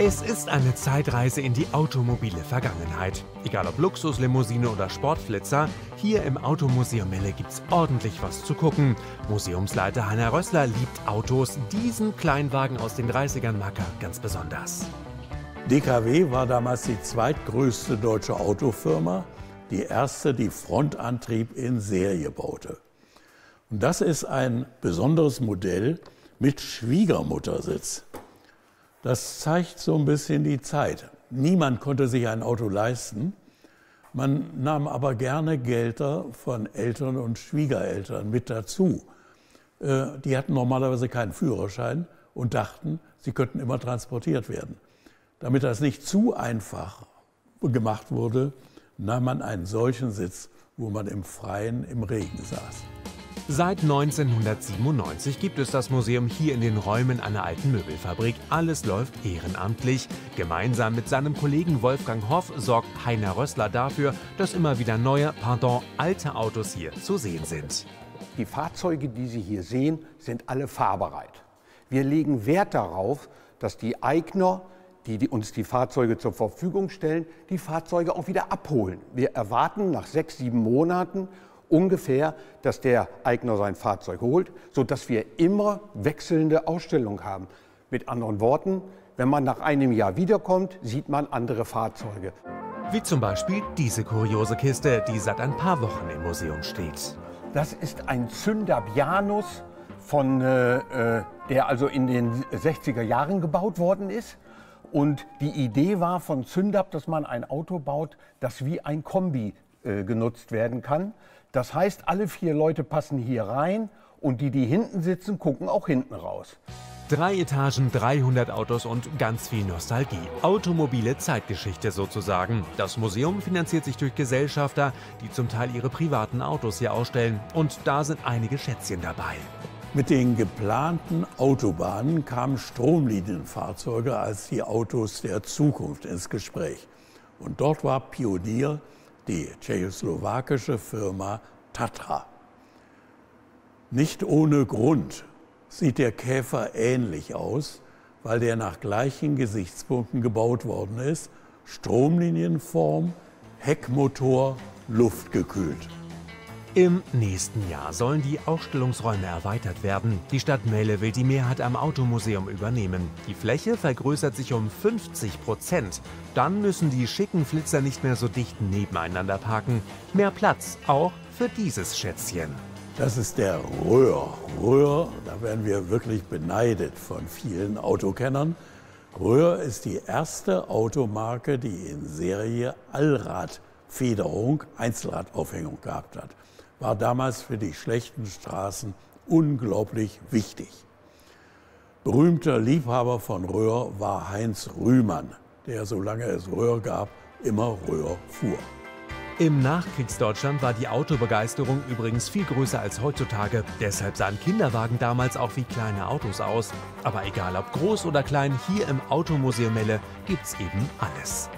Es ist eine Zeitreise in die automobile Vergangenheit. Egal ob Luxuslimousine oder Sportflitzer, hier im Automuseum Melle gibt's ordentlich was zu gucken. Museumsleiter Heiner Rössler liebt Autos. Diesen Kleinwagen aus den 30ern mag er ganz besonders. DKW war damals die zweitgrößte deutsche Autofirma, die erste, die Frontantrieb in Serie baute. Und das ist ein besonderes Modell mit Schwiegermuttersitz. Das zeigt so ein bisschen die Zeit. Niemand konnte sich ein Auto leisten. Man nahm aber gerne Gelder von Eltern und Schwiegereltern mit dazu. Äh, die hatten normalerweise keinen Führerschein und dachten, sie könnten immer transportiert werden. Damit das nicht zu einfach gemacht wurde, nahm man einen solchen Sitz, wo man im Freien im Regen saß. Seit 1997 gibt es das Museum hier in den Räumen einer alten Möbelfabrik. Alles läuft ehrenamtlich. Gemeinsam mit seinem Kollegen Wolfgang Hoff sorgt Heiner Rössler dafür, dass immer wieder neue, pardon, alte Autos hier zu sehen sind. Die Fahrzeuge, die Sie hier sehen, sind alle fahrbereit. Wir legen Wert darauf, dass die Eigner die, uns die Fahrzeuge zur Verfügung stellen, die Fahrzeuge auch wieder abholen. Wir erwarten nach sechs, sieben Monaten ungefähr, dass der Eigner sein Fahrzeug holt, sodass wir immer wechselnde Ausstellungen haben. Mit anderen Worten, wenn man nach einem Jahr wiederkommt, sieht man andere Fahrzeuge. Wie zum Beispiel diese kuriose Kiste, die seit ein paar Wochen im Museum steht. Das ist ein Zündabianus, von, äh, äh der also in den 60er Jahren gebaut worden ist. Und die Idee war von Zündab, dass man ein Auto baut, das wie ein Kombi äh, genutzt werden kann. Das heißt, alle vier Leute passen hier rein und die, die hinten sitzen, gucken auch hinten raus. Drei Etagen, 300 Autos und ganz viel Nostalgie. Automobile Zeitgeschichte sozusagen. Das Museum finanziert sich durch Gesellschafter, die zum Teil ihre privaten Autos hier ausstellen. Und da sind einige Schätzchen dabei. Mit den geplanten Autobahnen kamen Stromlinienfahrzeuge als die Autos der Zukunft ins Gespräch. Und dort war Pionier die tschechoslowakische Firma Tatra. Nicht ohne Grund sieht der Käfer ähnlich aus, weil der nach gleichen Gesichtspunkten gebaut worden ist. Stromlinienform, Heckmotor, luftgekühlt. Im nächsten Jahr sollen die Ausstellungsräume erweitert werden. Die Stadt Melle will die Mehrheit am Automuseum übernehmen. Die Fläche vergrößert sich um 50 Prozent. Dann müssen die schicken Flitzer nicht mehr so dicht nebeneinander parken. Mehr Platz auch für dieses Schätzchen. Das ist der Röhr. Röhr, da werden wir wirklich beneidet von vielen Autokennern. Röhr ist die erste Automarke, die in Serie Allradfederung, Einzelradaufhängung gehabt hat war damals für die schlechten Straßen unglaublich wichtig. Berühmter Liebhaber von Röhr war Heinz Rühmann, der, solange es Röhr gab, immer Röhr fuhr. Im Nachkriegsdeutschland war die Autobegeisterung übrigens viel größer als heutzutage. Deshalb sahen Kinderwagen damals auch wie kleine Autos aus. Aber egal ob groß oder klein, hier im Automuseum Melle gibt's eben alles.